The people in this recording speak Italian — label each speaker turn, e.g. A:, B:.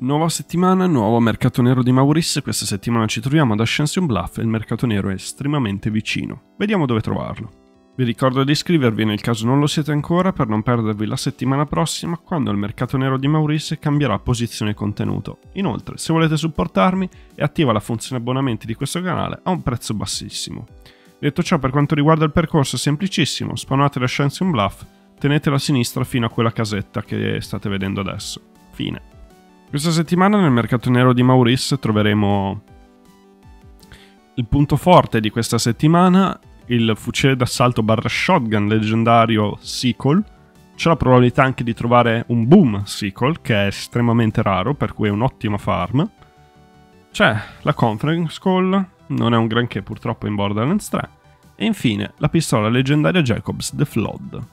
A: Nuova settimana, nuovo mercato nero di Maurice. Questa settimana ci troviamo ad Ascension Bluff e il mercato nero è estremamente vicino. Vediamo dove trovarlo. Vi ricordo di iscrivervi nel caso non lo siete ancora per non perdervi la settimana prossima quando il mercato nero di Maurice cambierà posizione contenuto. Inoltre, se volete supportarmi, è attiva la funzione abbonamenti di questo canale a un prezzo bassissimo. Detto ciò, per quanto riguarda il percorso è semplicissimo, spawnate l'Ascension Bluff, tenetela a sinistra fino a quella casetta che state vedendo adesso. Fine. Questa settimana nel mercato nero di Maurice troveremo il punto forte di questa settimana, il fucile d'assalto barra shotgun leggendario Sequel. C'è la probabilità anche di trovare un boom Sequel, che è estremamente raro, per cui è un'ottima farm. C'è la Conference Call, non è un granché purtroppo in Borderlands 3. E infine la pistola leggendaria Jacobs The Flood.